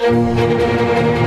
Música